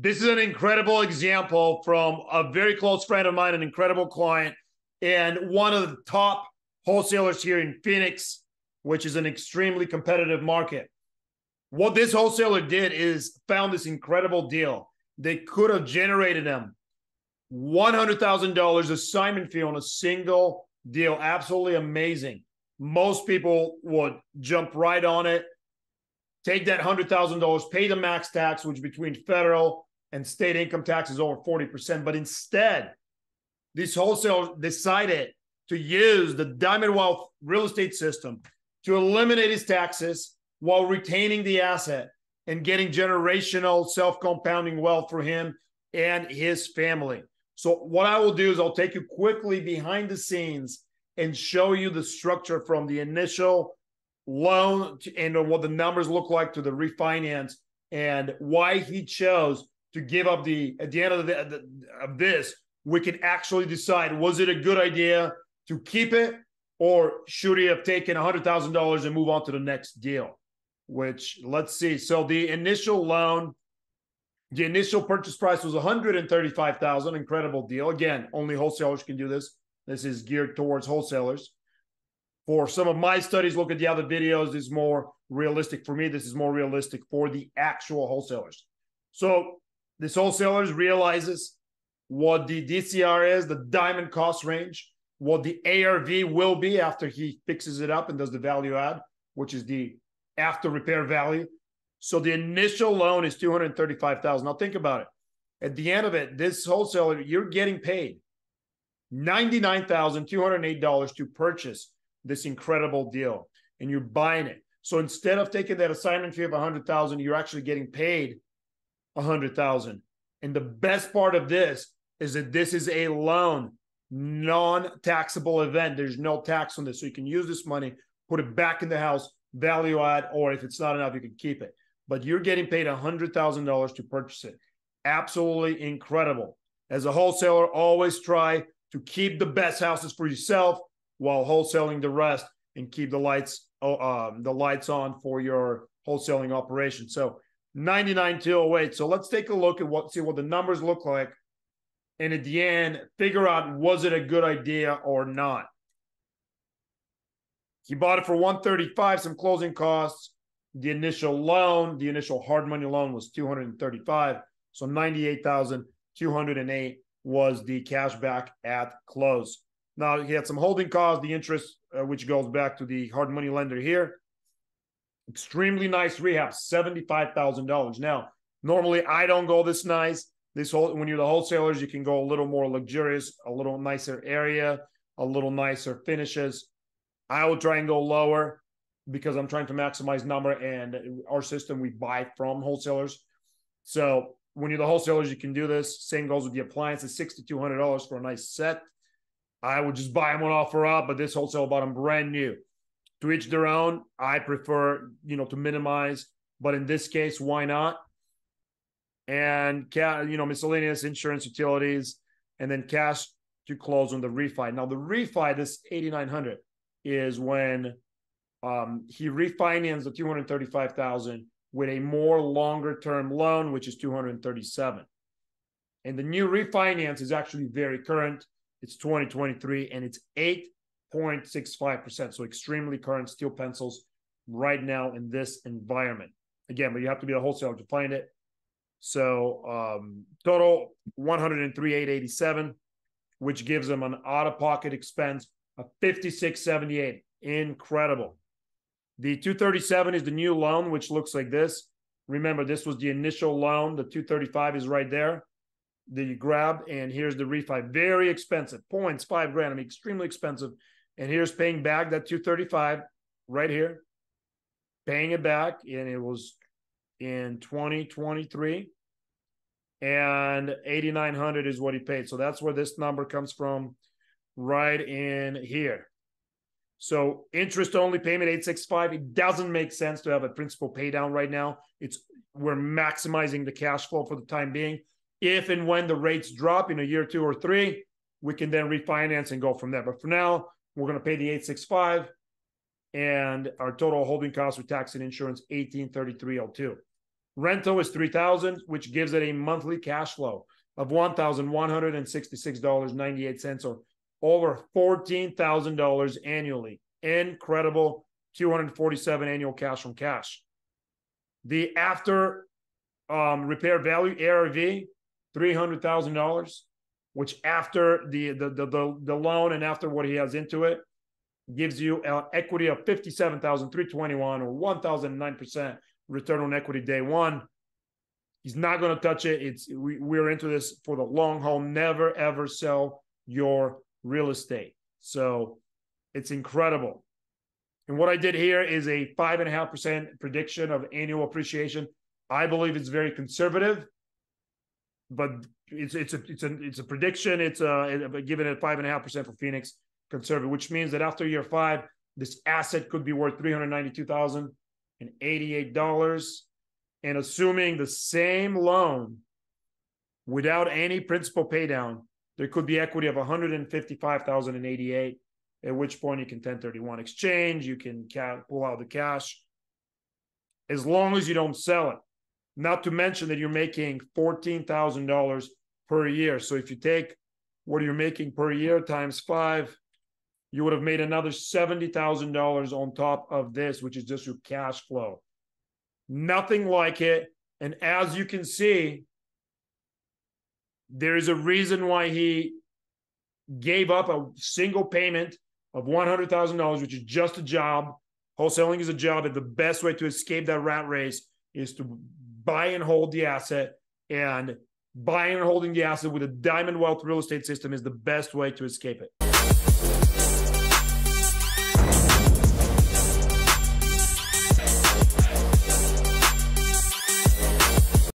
This is an incredible example from a very close friend of mine, an incredible client, and one of the top wholesalers here in Phoenix, which is an extremely competitive market. What this wholesaler did is found this incredible deal. They could have generated them $100,000 assignment fee on a single deal. Absolutely amazing. Most people would jump right on it, take that $100,000, pay the max tax, which between federal and state income tax is over 40%. But instead, this wholesaler decided to use the Diamond Wealth real estate system to eliminate his taxes while retaining the asset and getting generational self compounding wealth for him and his family. So, what I will do is I'll take you quickly behind the scenes and show you the structure from the initial loan to, and what the numbers look like to the refinance and why he chose to give up the at the end of, the, of this we can actually decide was it a good idea to keep it or should he have taken $100000 and move on to the next deal which let's see so the initial loan the initial purchase price was 135,000 incredible deal again only wholesalers can do this this is geared towards wholesalers for some of my studies, look at the other videos. This is more realistic for me. This is more realistic for the actual wholesalers. So this wholesalers realizes what the DCR is, the diamond cost range, what the ARV will be after he fixes it up and does the value add, which is the after repair value. So the initial loan is 235,000. Now think about it. At the end of it, this wholesaler, you're getting paid $99,208 to purchase this incredible deal and you're buying it. So instead of taking that assignment fee of 100,000, you're actually getting paid 100,000. And the best part of this is that this is a loan, non-taxable event. There's no tax on this. So you can use this money, put it back in the house, value add, or if it's not enough, you can keep it. But you're getting paid $100,000 to purchase it. Absolutely incredible. As a wholesaler, always try to keep the best houses for yourself while wholesaling the rest and keep the lights uh, um, the lights on for your wholesaling operation. So 99 208. So let's take a look at what see what the numbers look like. And at the end, figure out was it a good idea or not. He bought it for 135, some closing costs. The initial loan, the initial hard money loan was 235. So 98,208 was the cash back at close. Now he had some holding costs, the interest, uh, which goes back to the hard money lender here. Extremely nice rehab, seventy-five thousand dollars. Now, normally I don't go this nice. This whole when you're the wholesalers, you can go a little more luxurious, a little nicer area, a little nicer finishes. I will try and go lower because I'm trying to maximize number. And our system, we buy from wholesalers. So when you're the wholesalers, you can do this. Same goes with the appliances, sixty-two hundred dollars for a nice set. I would just buy them on OfferUp, but this wholesale bought them brand new. To each their own. I prefer, you know, to minimize, but in this case, why not? And you know, miscellaneous insurance utilities, and then cash to close on the refi. Now, the refi, this 8900 is when um, he refinanced the 235,000 with a more longer term loan, which is 237. And the new refinance is actually very current. It's 2023 and it's 8.65%. So extremely current steel pencils right now in this environment. Again, but you have to be a wholesaler to find it. So um, total 103,887, which gives them an out-of-pocket expense of 5678. Incredible. The 237 is the new loan, which looks like this. Remember, this was the initial loan. The 235 is right there that you grab, and here's the refi. Very expensive, points five grand. I mean, extremely expensive. And here's paying back that 235 right here, paying it back, and it was in 2023. And 8,900 is what he paid. So that's where this number comes from, right in here. So interest only payment 865. It doesn't make sense to have a principal pay down right now. It's we're maximizing the cash flow for the time being if and when the rates drop in a year, two or three, we can then refinance and go from there. But for now, we're going to pay the 865 and our total holding cost with tax and insurance 183302 Rental is 3000 which gives it a monthly cash flow of $1,166.98 or over $14,000 annually. Incredible 247 annual cash from cash. The after um, repair value ARV $300,000 which after the, the the, the the loan and after what he has into it gives you an equity of 57,321 or 1,009% return on equity day one. He's not going to touch it. It's we, we're into this for the long haul. Never ever sell your real estate. So it's incredible. And what I did here is a five and a half percent prediction of annual appreciation. I believe it's very conservative, but it's it's a it's a it's a prediction. It's uh, a given at five and a half percent for Phoenix conservative, which means that after year five, this asset could be worth three hundred ninety-two thousand and eighty-eight dollars. And assuming the same loan without any principal paydown, there could be equity of one hundred and fifty-five thousand and eighty-eight. At which point you can 1031 exchange, you can pull out the cash, as long as you don't sell it. Not to mention that you're making fourteen thousand dollars per year. So if you take what you're making per year times five, you would have made another $70,000 on top of this, which is just your cash flow. Nothing like it. And as you can see, there is a reason why he gave up a single payment of $100,000, which is just a job. Wholesaling is a job, and the best way to escape that rat race is to buy and hold the asset. And buying and holding the asset with a diamond wealth real estate system is the best way to escape it.